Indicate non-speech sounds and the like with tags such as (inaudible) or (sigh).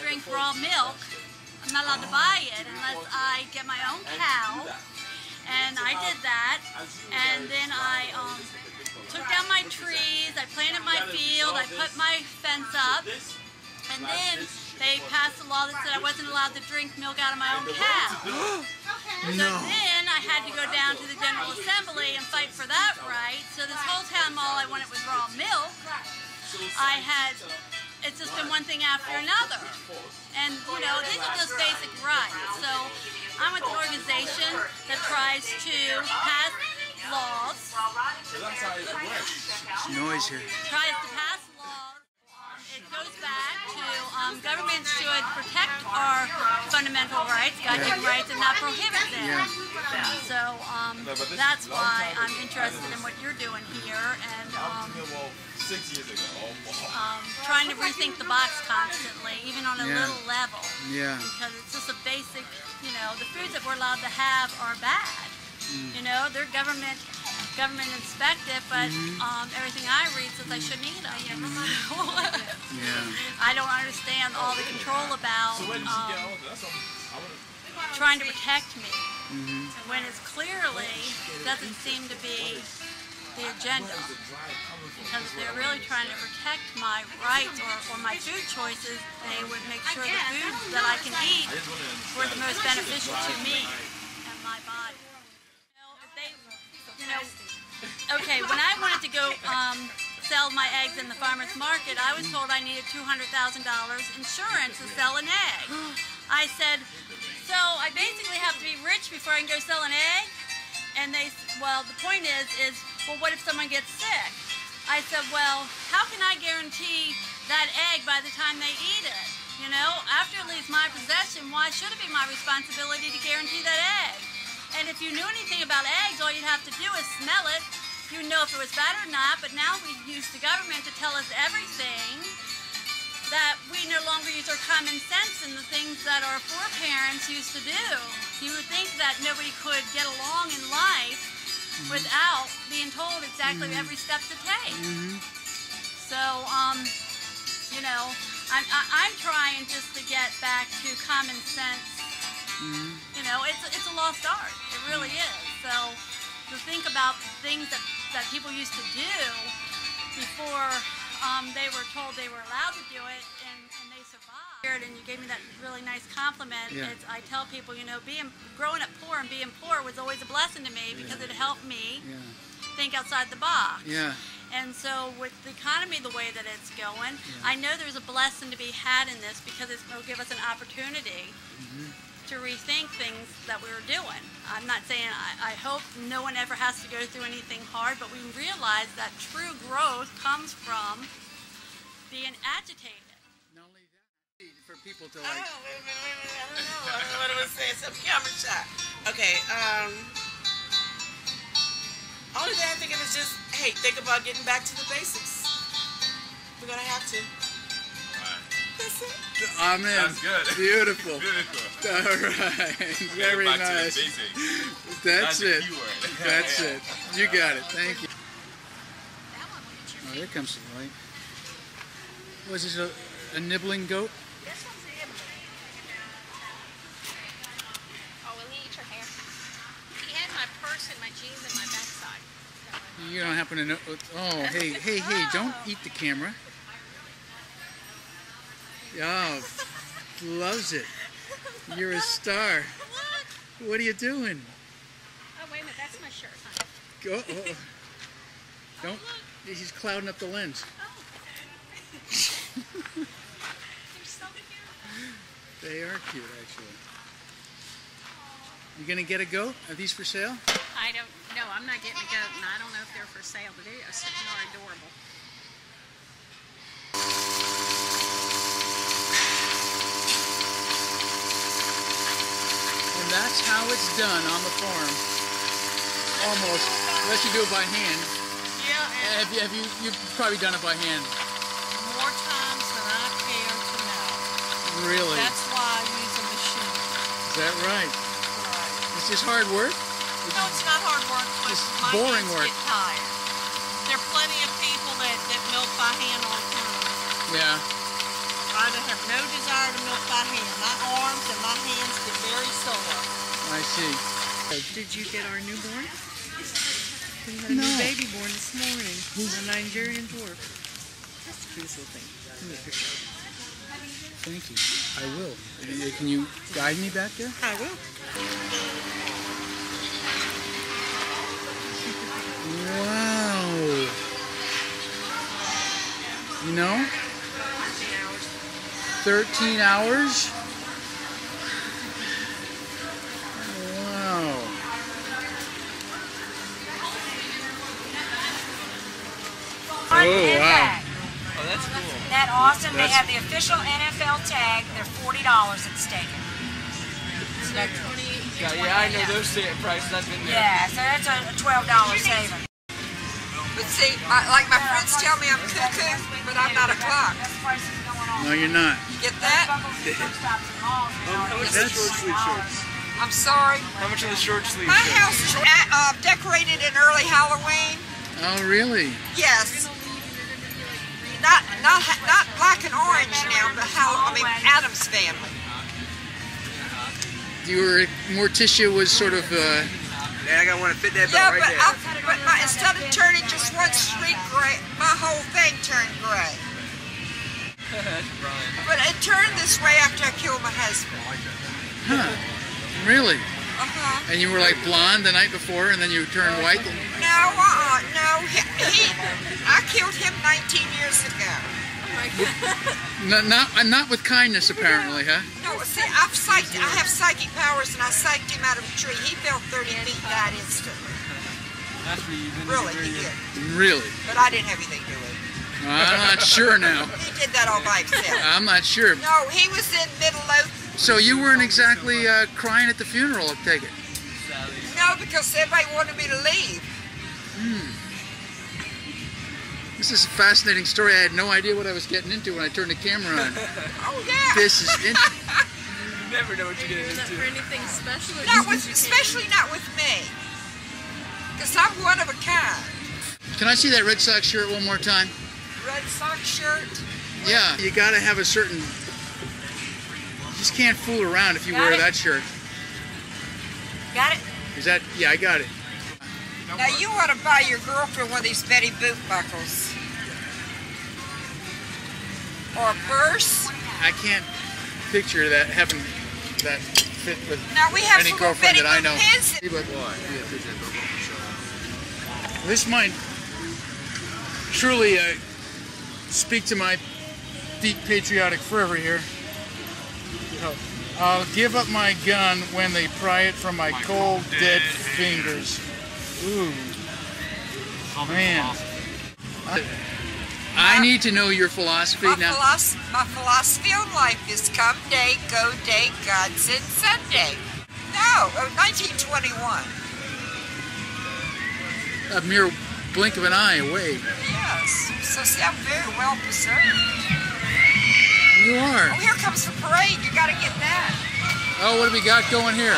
drink raw milk. I'm not allowed to buy it unless I get my own cow. And I did that. And then I um, took down my trees, I planted my field, I put my fence up. And then they passed a law that said I wasn't allowed to drink milk out of my own cow. (gasps) So then I had to go down to the General Assembly and fight for that right. So this whole town all I wanted was raw milk. I had, it's just been one thing after another. And, you know, these are just basic rights. So I'm with an organization that tries to pass laws, Noise here. tries to pass goes back to um, government should protect our fundamental rights, God-given rights, and not prohibit them. Yeah. So um, that's why I'm interested in what you're doing here and um, Six years ago. um, trying to rethink the box constantly, even on a Yeah. little level. Yeah. Because it's just a basic, you know, the foods that we're allowed to have are bad. Mm. You know, they're government government inspected, but Mm-hmm. um, everything I read says I shouldn't eat them. (laughs) Yeah. I don't understand all the control about So when did she get um, older? That's what I wanna- trying to protect me Mm-hmm. when it's clearly doesn't seem to be the agenda because if they're really trying to protect my rights or, or my food choices they would make sure the foods that I can eat were the most beneficial to me and my body. You know, if they, you know, okay, when I wanted to go um, sell my eggs in the farmer's market, I was told I needed $200,000 insurance to sell an egg. (gasps) I said, so I basically have to be rich before I can go sell an egg? And they, well, the point is, is, well, what if someone gets sick? I said, well, how can I guarantee that egg by the time they eat it? You know, after it leaves my possession, why should it be my responsibility to guarantee that egg? And if you knew anything about eggs, all you'd have to do is smell it. You'd know if it was bad or not, but now we use the government to tell us everything that we no longer use our common sense in the things that our foreparents used to do. You would think that nobody could get along in life mm-hmm. without being told exactly mm-hmm. every step to take. Mm-hmm. So, um, you know, I'm, I, I'm trying just to get back to common sense. You know, it's, it's a lost art. It really is. To think about things that, that people used to do before um, they were told they were allowed to do it and, and they survived. And you gave me that really nice compliment. Yeah. It's, I tell people, you know, being growing up poor and being poor was always a blessing to me because it helped me Yeah. think outside the box. Yeah. And so, with the economy the way that it's going, I know there's a blessing to be had in this because it will give us an opportunity to rethink things that we were doing. I'm not saying I, I hope no one ever has to go through anything hard, but we realize that true growth comes from being agitated. Not only that, for people to Oh, like. wait a minute, wait a minute. I don't know. I don't know what I was saying. Some camera shot. Okay. Um. Only thing I think of is just, hey, think about getting back to the basics. We're gonna have to. That's it. Amen. That's good. Beautiful. (laughs) Beautiful. All right. (laughs) Very Back to the nice. basics. That's the it. (laughs) That's Yeah. it. You got it. Thank you. Oh, there comes the light. Was this a, a nibbling goat? Oh, will he eat your hair? He had my purse and my jeans and my backside. You don't happen to know? Oh, hey, hey, hey! Don't oh. eat the camera. Oh, loves it. You're a star. What are you doing? Oh, wait a minute, that's my shirt, honey. Go. Oh, oh. Don't. He's clouding up the lens. Oh. They're so cute. They are cute, actually. You gonna get a goat? Are these for sale? I don't, no, I'm not getting a goat, and I don't know if they're for sale, but they are, are adorable. That's how it's done on the farm. Almost, unless you do it by hand. Yeah, Have you? Have you? You've probably done it by hand. more times than I care to know. Really? That's why I use a machine. Is that right? Right. It's just hard work. No, it's not hard work, but It's my boring hands work. get tired. There are plenty of people that, that milk by hand all the time. Yeah. I have no desire to milk by hand. My arms and my hands get very sore. I see. Did you get our newborn? We had a No. new baby born this morning. A Nigerian dwarf. That's the cutest little thing. Give me a picture. Thank you. I will. Uh, Can you guide me back there? I will. Wow. You know? 13 hours? Wow. Oh, wow. Oh, that's cool. Isn't that awesome? they have the official NFL tag. They're forty dollars at stake. Yeah, yeah, I know those same prices. I've been there. Yeah, so that's a twelve dollar saving. But see, my, like my friends tell me I'm cuckoo, but I'm not a clock. Best prices going on. No, you're not. Get that? That's- I'm sorry. How much are the short sleeves? My house is uh, decorated in early Halloween. Oh, really? Yes. Not not not black and orange now, but how I mean Addams family. You were, Morticia was sort of, uh, Man, I got one to fit that Yeah, belt but, right I, but my, instead of turning just one streak gray, my whole thing turned gray. But it turned this way after I killed my husband. huh, really? Uh-huh. And you were like blonde the night before and then you turned white? No, uh-uh, no. He, he, I killed him 19 years ago. Not, not, uh, not with kindness, apparently, huh? No, see, I've psyched, I have psychic powers, and I psyched him out of a tree. He fell 30 feet, died instantly. That's where you've. Really, he did. Really? But I didn't have anything to do with it. I'm not sure (laughs) now. He did that all by himself. I'm not sure. No, he was in middle of. So you weren't exactly uh, crying at the funeral, I take it? No, because everybody wanted me to leave. Hmm. This is a fascinating story. I had no idea what I was getting into when I turned the camera on. (laughs) Oh yeah. This is in- (laughs) You never know what you're getting into. for anything special? Or Not just with, 'cause came? especially not with me. Because I'm one of a kind. Can I see that Red Sox shirt one more time? Red Sox shirt. Yeah. You got to have a certain. You just can't fool around if you Got wear it. that shirt. Got it? Is that? Yeah, I got it. Now you want to buy your girlfriend one of these Betty Boop buckles. Or a purse. I can't picture that having that fit with Now we have any girlfriend Betty that I know. pins. This might truly uh, speak to my deep patriotic fervor here. I'll give up my gun when they pry it from my cold, dead fingers. Ooh. Man. I, I need to know your philosophy My, now. philosophy, my philosophy on life is come day, go day, God send Sunday. No, 1921. A mere blink of an eye away. So see, I'm very well preserved. You are. Oh, here comes the parade. You got to get that. Oh, what do we got going here?